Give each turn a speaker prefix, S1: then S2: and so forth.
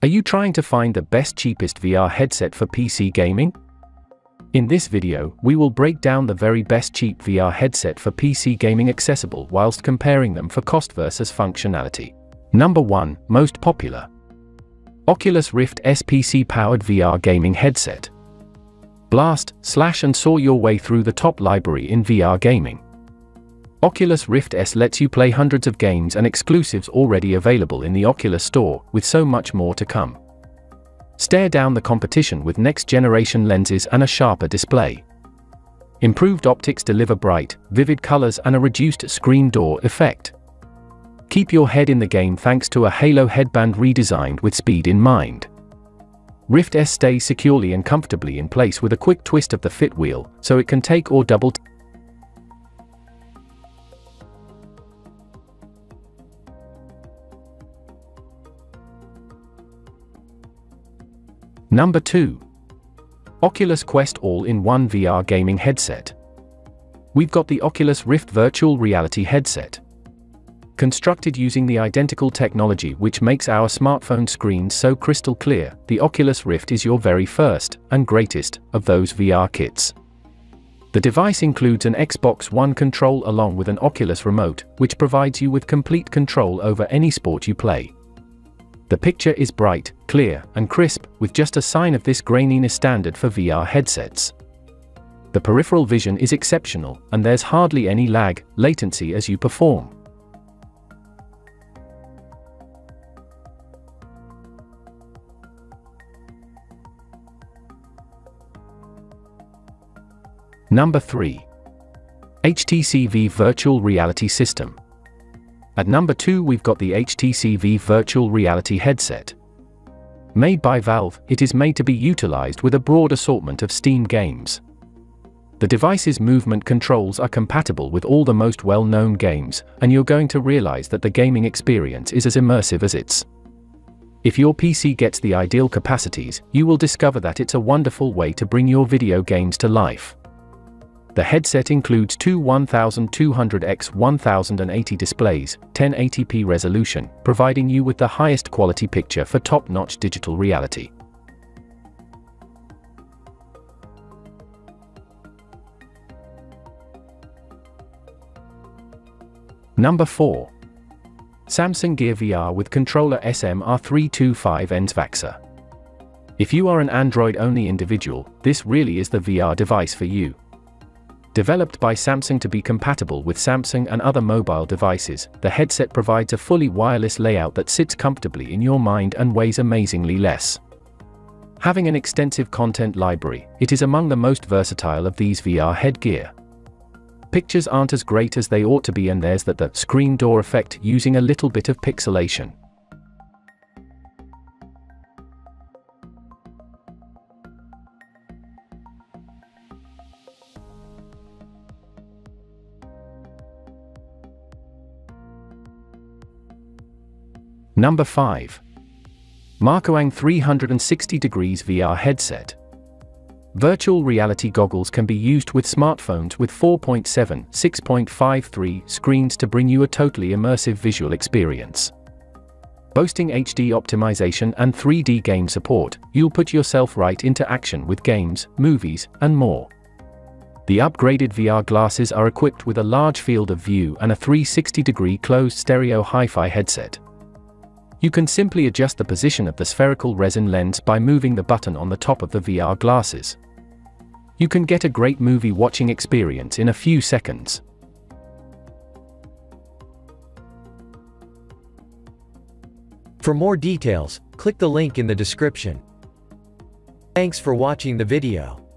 S1: Are you trying to find the best cheapest VR headset for PC gaming? In this video, we will break down the very best cheap VR headset for PC gaming accessible whilst comparing them for cost versus functionality. Number 1, most popular. Oculus Rift S PC powered VR gaming headset. Blast, slash and saw your way through the top library in VR gaming. Oculus Rift S lets you play hundreds of games and exclusives already available in the Oculus Store, with so much more to come. Stare down the competition with next-generation lenses and a sharper display. Improved optics deliver bright, vivid colors and a reduced screen door effect. Keep your head in the game thanks to a Halo headband redesigned with speed in mind. Rift S stays securely and comfortably in place with a quick twist of the fit wheel, so it can take or double Number 2. Oculus Quest All-in-One VR Gaming Headset. We've got the Oculus Rift Virtual Reality Headset. Constructed using the identical technology which makes our smartphone screens so crystal clear, the Oculus Rift is your very first, and greatest, of those VR kits. The device includes an Xbox One control along with an Oculus remote, which provides you with complete control over any sport you play. The picture is bright, clear, and crisp, with just a sign of this graininess standard for VR headsets. The peripheral vision is exceptional, and there's hardly any lag, latency as you perform. Number 3. HTC Vive Virtual Reality System. At number 2 we've got the HTC Vive Virtual Reality Headset. Made by Valve, it is made to be utilized with a broad assortment of Steam games. The device's movement controls are compatible with all the most well-known games, and you're going to realize that the gaming experience is as immersive as its. If your PC gets the ideal capacities, you will discover that it's a wonderful way to bring your video games to life. The headset includes two 1200x 1080 displays, 1080p resolution, providing you with the highest quality picture for top-notch digital reality. Number 4. Samsung Gear VR with controller SMR325N's VAXA. If you are an Android-only individual, this really is the VR device for you. Developed by Samsung to be compatible with Samsung and other mobile devices, the headset provides a fully wireless layout that sits comfortably in your mind and weighs amazingly less. Having an extensive content library, it is among the most versatile of these VR headgear. Pictures aren't as great as they ought to be and there's that the screen door effect using a little bit of pixelation. Number 5. Makuang 360 degrees VR headset. Virtual reality goggles can be used with smartphones with 4.7, 6.53 screens to bring you a totally immersive visual experience. Boasting HD optimization and 3D game support, you'll put yourself right into action with games, movies, and more. The upgraded VR glasses are equipped with a large field of view and a 360 degree closed stereo hi-fi headset. You can simply adjust the position of the spherical resin lens by moving the button on the top of the VR glasses. You can get a great movie watching experience in a few seconds.
S2: For more details, click the link in the description. Thanks for watching the video.